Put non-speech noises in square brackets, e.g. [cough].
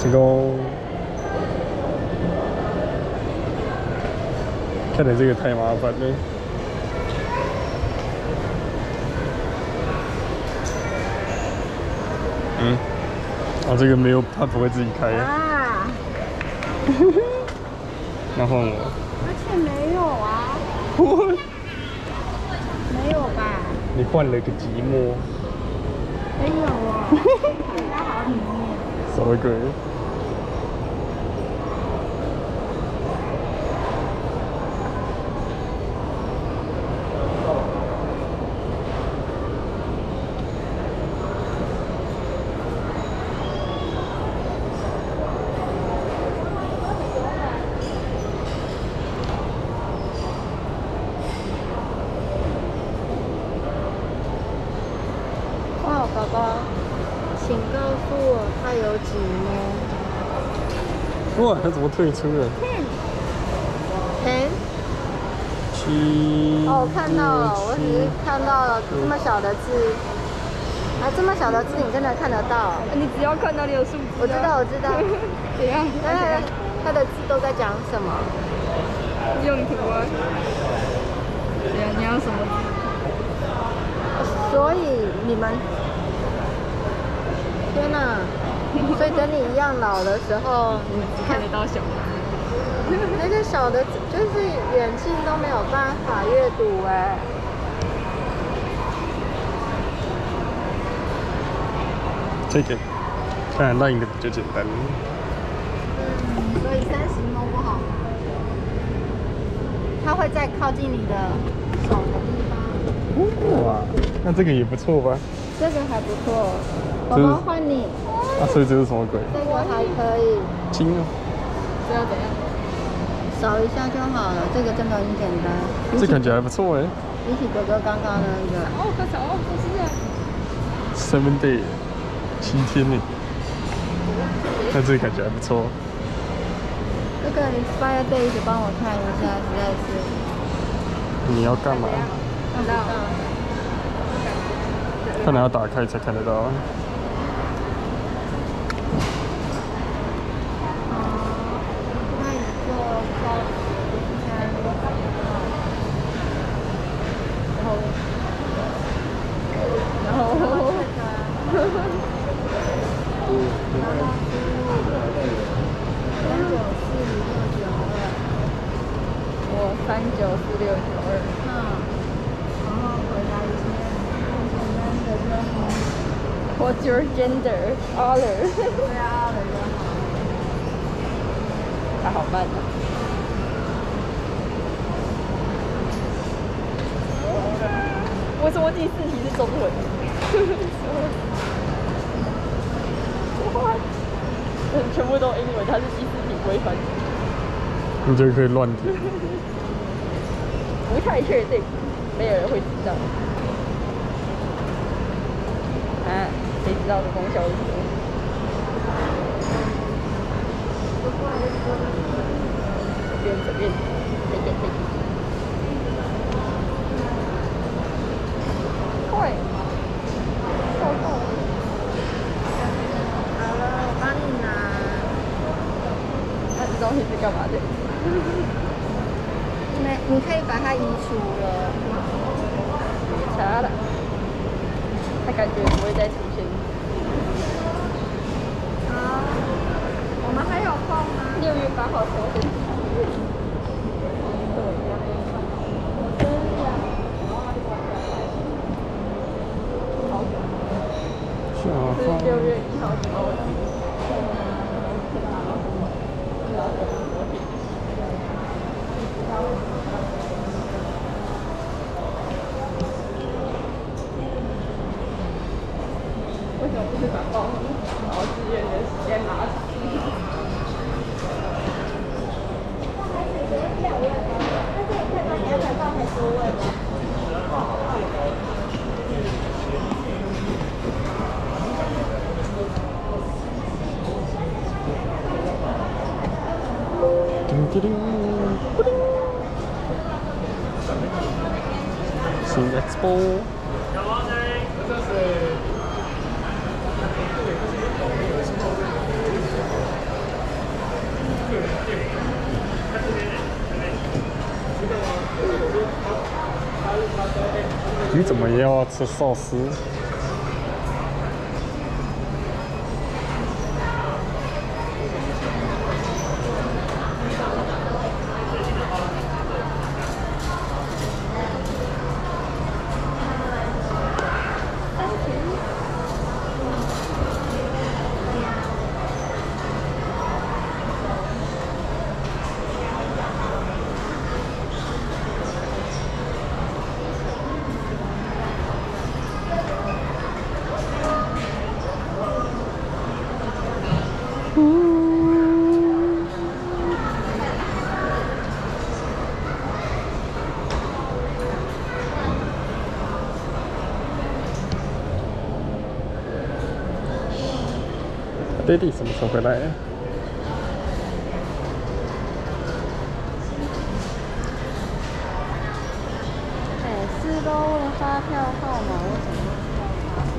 成功。看来这个太麻烦了。嗯，啊，这个没有，它不会自己开。啊，[laughs] 那换我。而且没有啊，没有吧？你换了个寂寞，没有啊，[laughs] 它好里面。什么鬼？哇，宝宝，请告诉我它有几摸？哇，它怎么退出了？嗯，七。哦，我看到了，我只是看到了这么小的字。啊，这么小的字你真的看得到？你只要看到你有数字，我知道，我知道。[laughs] 怎样？哎，它的字都在讲什么？用途啊？对啊，你要什么字？所以你们，天哪！[laughs] 所以等你一样老的时候，你看得到小的。那些小的就是远近都没有办法阅读哎。这个，当然 Line 的比较简单。所以三十摸不好，它会再靠近你的手的地方。哇，那这个也不错吧？这个还不错，宝宝换你，啊，所以这是什么鬼？这个还可以，轻啊，这要怎样？扫一下就好了。这个真的很简单，这感觉还不错哎。比起哥哥刚刚的那个，哦，快走！不是这样。Seven day，七天呢。那这个感觉还不错。这个 Inspire Days 帮我看一下，实在是你要干嘛？看不到。看来要打开才看得到。那一个高三，然后，然后，三九四六九二，我三九四六九二。嗯，然后回答一些很简单的就好，What's your gender? Honor. 对啊，的就好。它好慢啊。为什么第四题是中文？[laughs] [laughs] 全部都英文，它是第四题规范。你就可以乱点。不太确定，没有人会知道。啊，谁知道的功效是什么？随便随便，take it take it。快，够够。好了，我帮你拿。那这东西是干嘛的？没，你可以把它移除了。查了，它感觉不会再出现。啊，我们还有空吗？六月八号收工。是六月一号收。新月包。你怎么也要吃寿司？爹地什么时候回来呀？每次都问发票号码，为什么不知道发票？